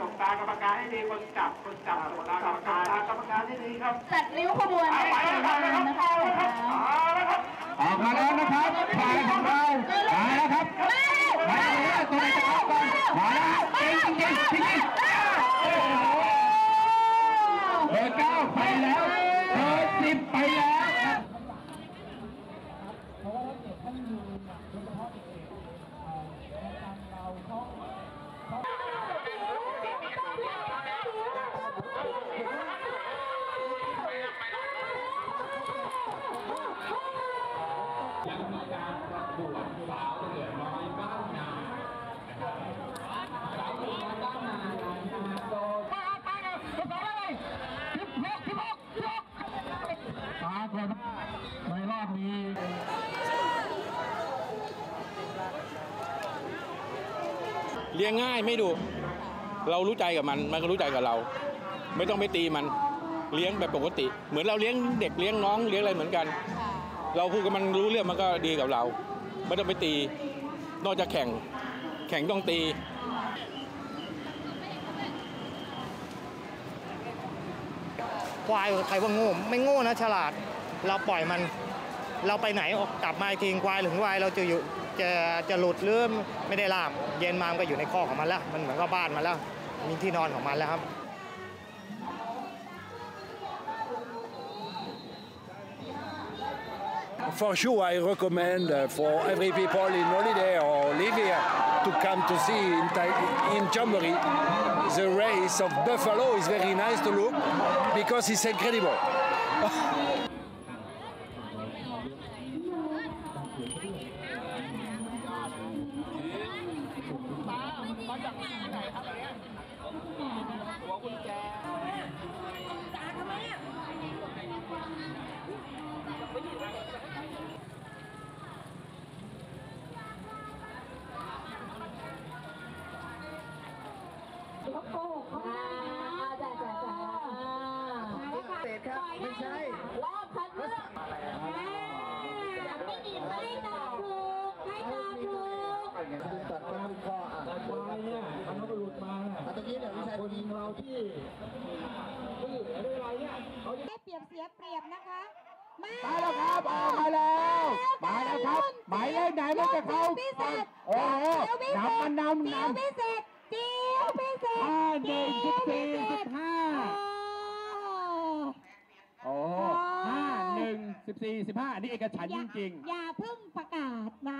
สบตากรรมการให้ดีคนจับคนจับสบตากรรมการตากรรมการให้ดีครับจัดริ้วขบวนเอาไปสวยแล้วคงารับมนะคะเอาแล้วครับเอาแล้วครับออกมาแล้วนะครับฝ่ายของเรามาแล้วครับมาแล้วตัวไหนจะออกก่อนมาแล้วจริงจริงจริงจริงโอ้โหเบอร์เก้าไปแล้วเบอร์สิบไปแล้ว ยังมีการประกวดสาวเหลือน้อยบ้านนาสาวเหลือน้อยบ้านนานะโดยไปไปเลยไปเลยสิบหกสิบหกสิบหกปรากฏในรอบนี้เลี้ยงง่ายไม่ดูเรารู้ใจกับมัน มันก็รู้ใจกับเรา ไม่ต้องไปตีมัน เลี้ยงแบบปกติ เหมือนเราเลี้ยงเด็กเลี้ยงน้องเลี้ยงอะไรเหมือนกัน เราพูดกับมันรู้เรื่องมันก็ดีกับเรา ไม่ต้องไปตี นอกจากแข่ง แข่งต้องตีควายใครว่าโง่ไม่โง่นะฉลาด เราปล่อยมันเราไปไหนออกกลับมาอีกทีควายหรือควายเราจะอยู่จะจะหลุดหรือไม่ได้ล่าม เย็นมามันก็อยู่ในคอของมันแล้ว มันเหมือนกับบ้านมันแล้ว มีที่นอนของมันแล้วครับ For sure, I recommend uh, for every people in holiday or live here to come to see in, in. The race of buffalo is very nice to look because it's incredible. เศษครับไม่ใช่ รอบคัดเลือกยังไม่มีใครตอบถูกใครตอบถูกตัดน้ำคออะตัดมาเนี่ยมันก็หลุดมาตะกี้เนี่ยวิชัยคนยิงเราที่ที่อะไรเนี่ยเขาได้เปรียบเสียเปรียบนะคะมามาแล้วครับออกมาแล้วมาแล้วครับหมายเลขไหนมันจะเข้าพิเศษโอ้โหนำมันนำจิ๋นวพิเศษจิ๋วพิ เศษำห้าหนึ่งสิบสี่สิบห้าโอ้โหห้าหนึ่งสิบสี่สิบห้าอันนี้เอกฉันท์จริงๆ อย่าเพิ่งประกาศนะคะ